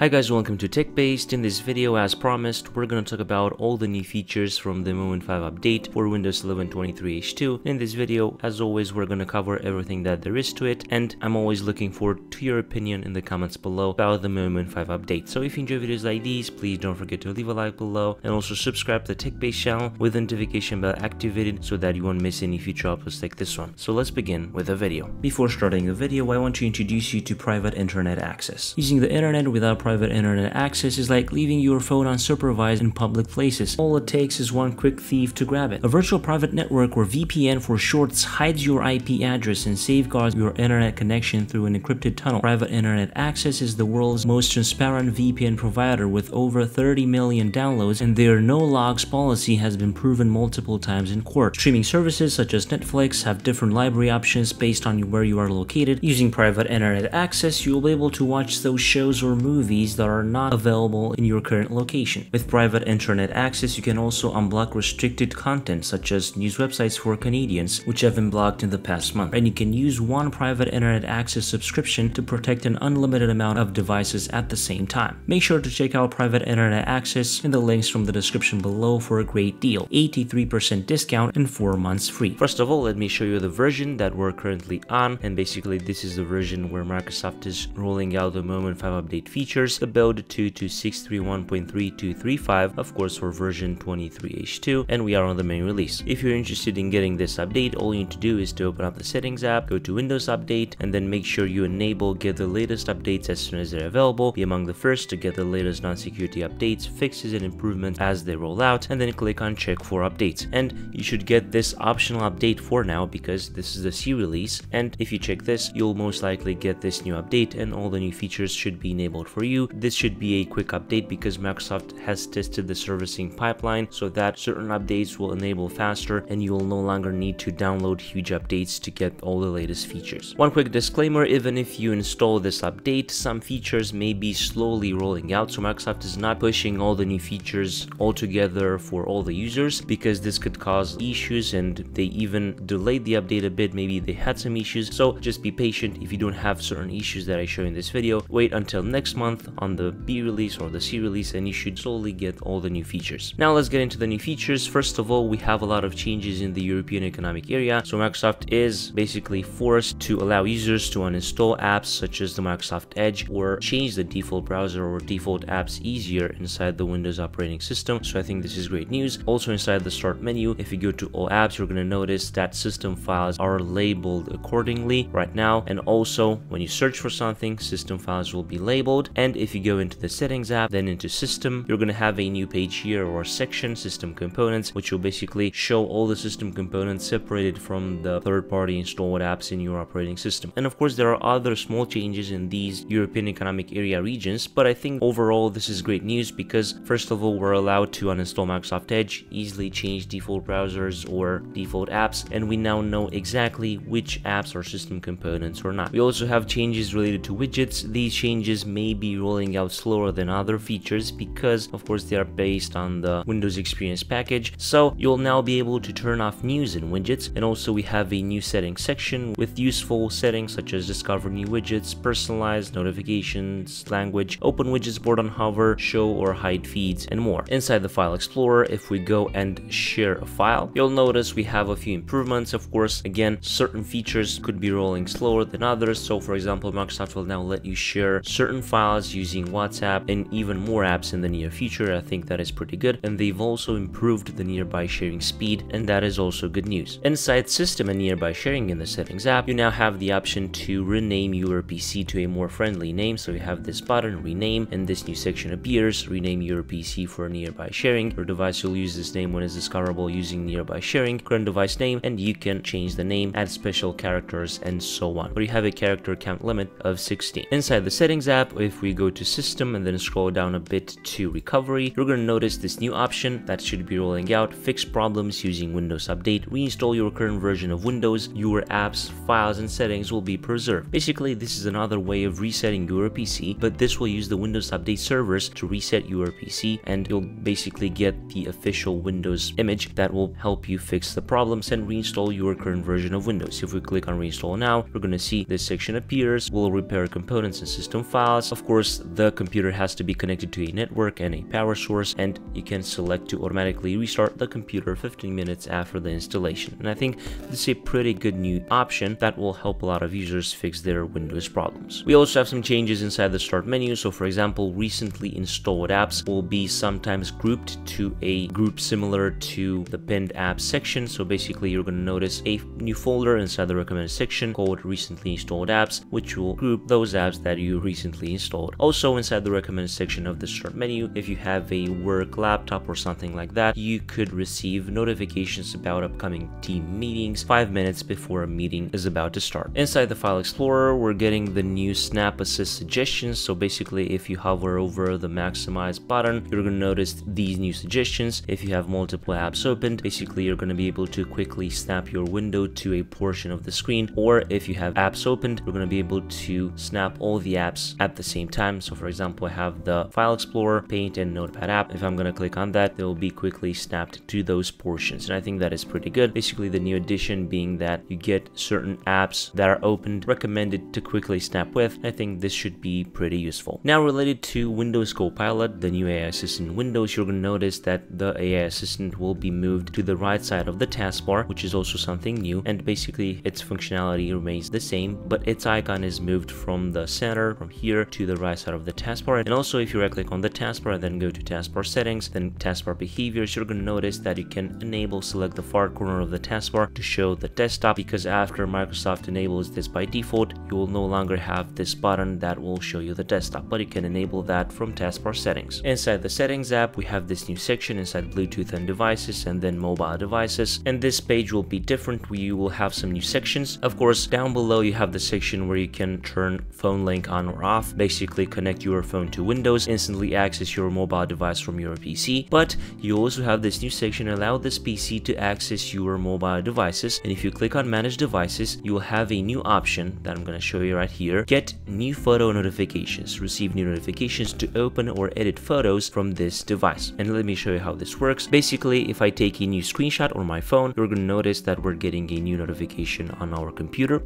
Hi guys, welcome to TechBased. In this video, as promised, we're going to talk about all the new features from the Moment 5 update for Windows 11 23H2. In this video, as always, we're going to cover everything that there is to it, and I'm always looking forward to your opinion in the comments below about the Moment 5 update. So if you enjoy videos like these, please don't forget to leave a like below, and also subscribe to the TechBased channel with the notification bell activated so that you won't miss any future uploads like this one. So let's begin with the video. Before starting the video, I want to introduce you to private internet access. Using the internet without internet access is like leaving your phone unsupervised in public places. All it takes is one quick thief to grab it. A virtual private network or VPN for shorts hides your IP address and safeguards your internet connection through an encrypted tunnel. Private internet access is the world's most transparent VPN provider with over 30 million downloads and their no logs policy has been proven multiple times in court. Streaming services such as Netflix have different library options based on where you are located. Using private internet access, you will be able to watch those shows or movies that are not available in your current location. With private internet access, you can also unblock restricted content such as news websites for Canadians, which have been blocked in the past month. And you can use one private internet access subscription to protect an unlimited amount of devices at the same time. Make sure to check out private internet access in the links from the description below for a great deal, 83% discount and 4 months free. First of all, let me show you the version that we're currently on, and basically this is the version where Microsoft is rolling out the Moment 5 update features, the build 2 to 631.3235, of course for version 23H2, and we are on the main release. If you're interested in getting this update, all you need to do is to open up the settings app, go to Windows Update, and then make sure you enable get the latest updates as soon as they're available, be among the first to get the latest non-security updates, fixes, and improvements as they roll out, and then click on check for updates. And you should get this optional update for now because this is the C release, and if you check this, you'll most likely get this new update and all the new features should be enabled for you. This should be a quick update because Microsoft has tested the servicing pipeline so that certain updates will enable faster and you will no longer need to download huge updates to get all the latest features. One quick disclaimer, even if you install this update, some features may be slowly rolling out so Microsoft is not pushing all the new features all together for all the users because this could cause issues and they even delayed the update a bit, maybe they had some issues, so just be patient if you don't have certain issues that I show in this video, wait until next month on the B release or the C release and you should slowly get all the new features. Now let's get into the new features. First of all, we have a lot of changes in the European Economic Area. So Microsoft is basically forced to allow users to uninstall apps such as the Microsoft Edge or change the default browser or default apps easier inside the Windows operating system. So I think this is great news. Also inside the start menu, if you go to all apps, you're going to notice that system files are labeled accordingly right now. And also when you search for something, system files will be labeled. And if you go into the settings app, then into system, you're going to have a new page here or section, system components, which will basically show all the system components separated from the third-party installed apps in your operating system. And of course, there are other small changes in these European Economic Area regions, but I think overall this is great news because first of all, we're allowed to uninstall Microsoft Edge, easily change default browsers or default apps, and we now know exactly which apps are system components or not. We also have changes related to widgets. These changes may be rolling out slower than other features because of course they are based on the Windows Experience package. So you'll now be able to turn off news and widgets and also we have a new settings section with useful settings such as discover new widgets, personalized notifications, language, open widgets board on hover, show or hide feeds and more. Inside the file explorer if we go and share a file you'll notice we have a few improvements of course again certain features could be rolling slower than others so for example Microsoft will now let you share certain files using WhatsApp and even more apps in the near future. I think that is pretty good. And they've also improved the nearby sharing speed, and that is also good news. Inside system and nearby sharing in the settings app, you now have the option to rename your PC to a more friendly name. So you have this button, rename, and this new section appears, rename your PC for nearby sharing. Your device will use this name when it's discoverable using nearby sharing, current device name, and you can change the name, add special characters, and so on. But you have a character count limit of 16. Inside the settings app, if we go to system and then scroll down a bit to recovery, you're going to notice this new option that should be rolling out, fix problems using Windows Update, reinstall your current version of Windows, your apps, files, and settings will be preserved. Basically, this is another way of resetting your PC, but this will use the Windows Update servers to reset your PC, and you'll basically get the official Windows image that will help you fix the problems and reinstall your current version of Windows. If we click on reinstall now, we're going to see this section appears, we'll repair components and system files. Of course, the computer has to be connected to a network and a power source, and you can select to automatically restart the computer 15 minutes after the installation. And I think this is a pretty good new option that will help a lot of users fix their Windows problems. We also have some changes inside the start menu. So for example, recently installed apps will be sometimes grouped to a group similar to the pinned apps section. So basically you're going to notice a new folder inside the recommended section called recently installed apps, which will group those apps that you recently installed. Also inside the recommended section of the start menu, if you have a work laptop or something like that, you could receive notifications about upcoming team meetings five minutes before a meeting is about to start. Inside the file explorer, we're getting the new snap assist suggestions. So basically if you hover over the maximize button, you're going to notice these new suggestions. If you have multiple apps opened, basically you're going to be able to quickly snap your window to a portion of the screen. Or if you have apps opened, you're going to be able to snap all the apps at the same time. So for example, I have the file explorer, paint and notepad app. If I'm going to click on that, they will be quickly snapped to those portions. And I think that is pretty good. Basically the new addition being that you get certain apps that are opened recommended to quickly snap with. I think this should be pretty useful. Now related to Windows Copilot, the new AI assistant in Windows, you're to notice that the AI assistant will be moved to the right side of the taskbar, which is also something new. And basically its functionality remains the same, but its icon is moved from the center, from here to the right side of the taskbar. And also if you right click on the taskbar and then go to taskbar settings, then taskbar behaviors, you're going to notice that you can enable select the far corner of the taskbar to show the desktop because after Microsoft enables this by default, you will no longer have this button that will show you the desktop, but you can enable that from taskbar settings. Inside the settings app, we have this new section inside Bluetooth and devices and then mobile devices. And this page will be different. You will have some new sections. Of course, down below you have the section where you can turn phone link on or off, basically connect your phone to Windows, instantly access your mobile device from your PC. But you also have this new section allow this PC to access your mobile devices. And if you click on manage devices, you will have a new option that I'm going to show you right here. Get new photo notifications. Receive new notifications to open or edit photos from this device. And let me show you how this works. Basically, if I take a new screenshot on my phone, you're going to notice that we're getting a new notification on our computer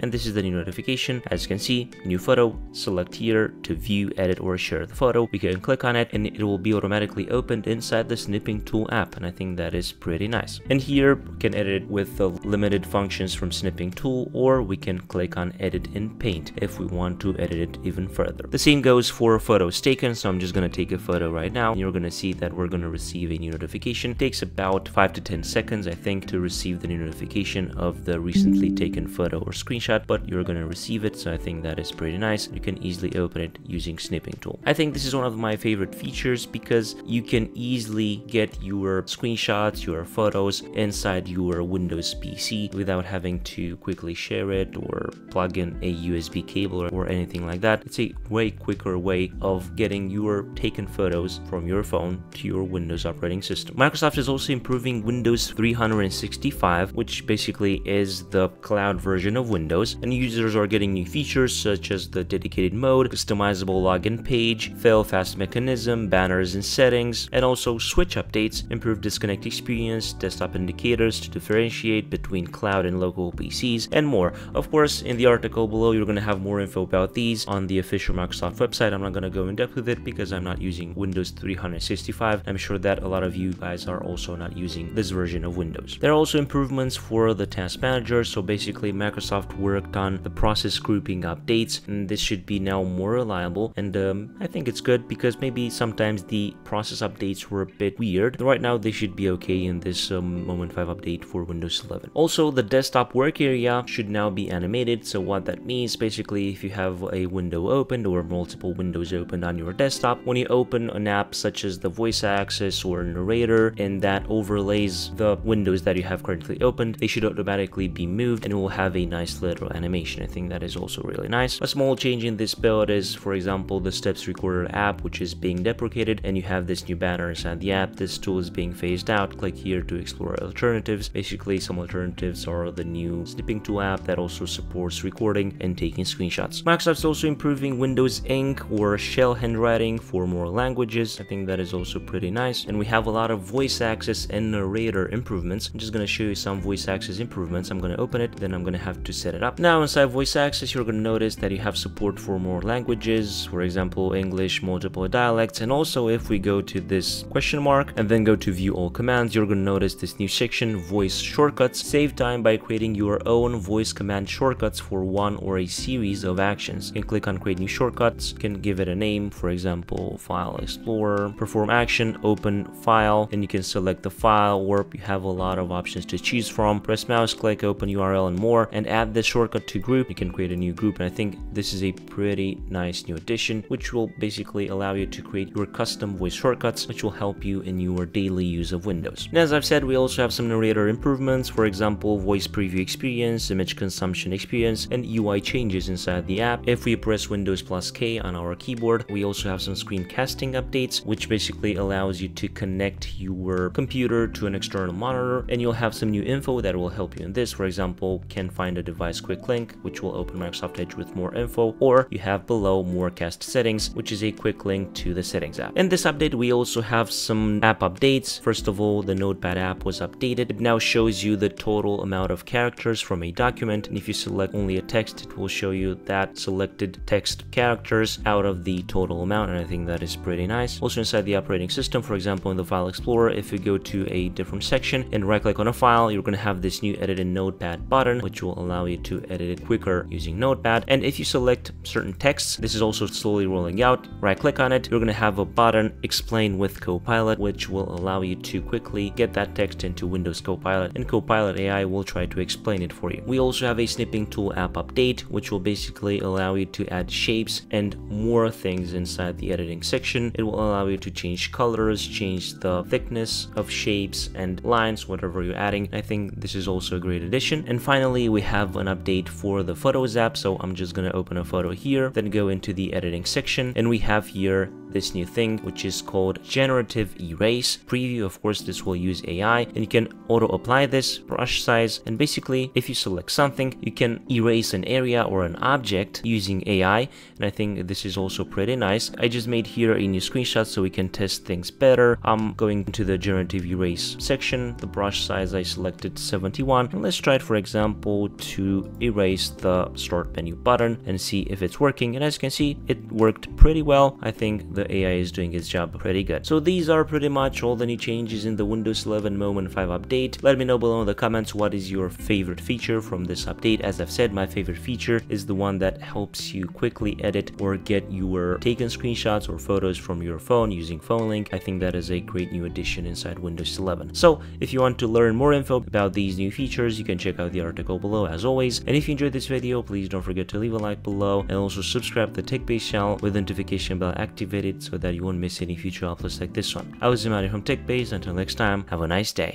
and this is the new notification. As you can see new photo select here to view edit or share the photo. We can click on it and it will be automatically opened inside the snipping tool app and i think that is pretty nice. And here we can edit with the limited functions from snipping tool or we can click on edit in paint if we want to edit it even further. The same goes for photos taken so i'm just going to take a photo right now. And you're going to see that we're going to receive a new notification. It takes about 5 to 10 seconds i think to receive the new notification of the recently taken photo or screenshot screenshot, but you're gonna receive it, so I think that is pretty nice. You can easily open it using snipping tool. I think this is one of my favorite features because you can easily get your screenshots, your photos inside your Windows PC without having to quickly share it or plug in a USB cable or, or anything like that. It's a way quicker way of getting your taken photos from your phone to your Windows operating system. Microsoft is also improving Windows 365, which basically is the cloud version of Windows And users are getting new features such as the dedicated mode, customizable login page, fail-fast mechanism, banners and settings, and also switch updates, improved disconnect experience, desktop indicators to differentiate between cloud and local PCs, and more. Of course, in the article below, you're going to have more info about these on the official Microsoft website. I'm not going to go in depth with it because I'm not using Windows 365. I'm sure that a lot of you guys are also not using this version of Windows. There are also improvements for the task manager. So basically, Microsoft worked on the process grouping updates and this should be now more reliable and um, I think it's good because maybe sometimes the process updates were a bit weird. Right now they should be okay in this um, Moment 5 update for Windows 11. Also the desktop work area should now be animated so what that means basically if you have a window opened or multiple windows opened on your desktop when you open an app such as the voice access or narrator and that overlays the windows that you have currently opened they should automatically be moved and it will have a nice little animation. I think that is also really nice. A small change in this build is, for example, the Steps Recorder app, which is being deprecated, and you have this new banner inside the app. This tool is being phased out. Click here to explore alternatives. Basically, some alternatives are the new Snipping Tool app that also supports recording and taking screenshots. Microsoft's also improving Windows Ink or Shell handwriting for more languages. I think that is also pretty nice. And we have a lot of voice access and narrator improvements. I'm just going to show you some voice access improvements. I'm going to open it, then I'm going to have to set it up. Now inside voice access, you're going to notice that you have support for more languages, for example, English, multiple dialects, and also if we go to this question mark and then go to view all commands, you're going to notice this new section, voice shortcuts. Save time by creating your own voice command shortcuts for one or a series of actions. You can click on create new shortcuts, you can give it a name, for example, file explorer, perform action, open file, and you can select the file or you have a lot of options to choose from. Press mouse, click open URL and more, and add the shortcut to group. You can create a new group, and I think this is a pretty nice new addition, which will basically allow you to create your custom voice shortcuts, which will help you in your daily use of Windows. And as I've said, we also have some narrator improvements, for example, voice preview experience, image consumption experience, and UI changes inside the app. If we press Windows plus K on our keyboard, we also have some screencasting updates, which basically allows you to connect your computer to an external monitor, and you'll have some new info that will help you in this. For example, can find a device quick link, which will open Microsoft Edge with more info, or you have below more cast settings, which is a quick link to the settings app. In this update, we also have some app updates. First of all, the Notepad app was updated. It now shows you the total amount of characters from a document, and if you select only a text, it will show you that selected text characters out of the total amount, and I think that is pretty nice. Also inside the operating system, for example, in the File Explorer, if you go to a different section and right-click on a file, you're going to have this new Edit in Notepad button, which will allow you to edit it quicker using Notepad. And if you select certain texts, this is also slowly rolling out. Right-click on it, you're going to have a button Explain with Copilot, which will allow you to quickly get that text into Windows Copilot, and Copilot AI will try to explain it for you. We also have a snipping tool app update, which will basically allow you to add shapes and more things inside the editing section. It will allow you to change colors, change the thickness of shapes and lines, whatever you're adding. I think this is also a great addition. And finally, we have an update for the Photos app. So I'm just going to open a photo here, then go into the editing section. And we have here this new thing, which is called generative erase preview. Of course, this will use AI and you can auto apply this brush size. And basically, if you select something, you can erase an area or an object using AI. And I think this is also pretty nice. I just made here a new screenshot so we can test things better. I'm going into the generative erase section. The brush size I selected 71. And let's try it, for example, to erase the start menu button and see if it's working. And as you can see, it worked pretty well. I think the AI is doing its job pretty good. So these are pretty much all the new changes in the Windows 11 Moment 5 update. Let me know below in the comments what is your favorite feature from this update. As I've said, my favorite feature is the one that helps you quickly edit or get your taken screenshots or photos from your phone using phone link. I think that is a great new addition inside Windows 11. So if you want to learn more info about these new features, you can check out the article below as always. And if you enjoyed this video, please don't forget to leave a like below and also subscribe to the TechBased channel with the notification bell activated so that you won't miss any future uploads like this one. I was Imani from TechBased. Until next time, have a nice day.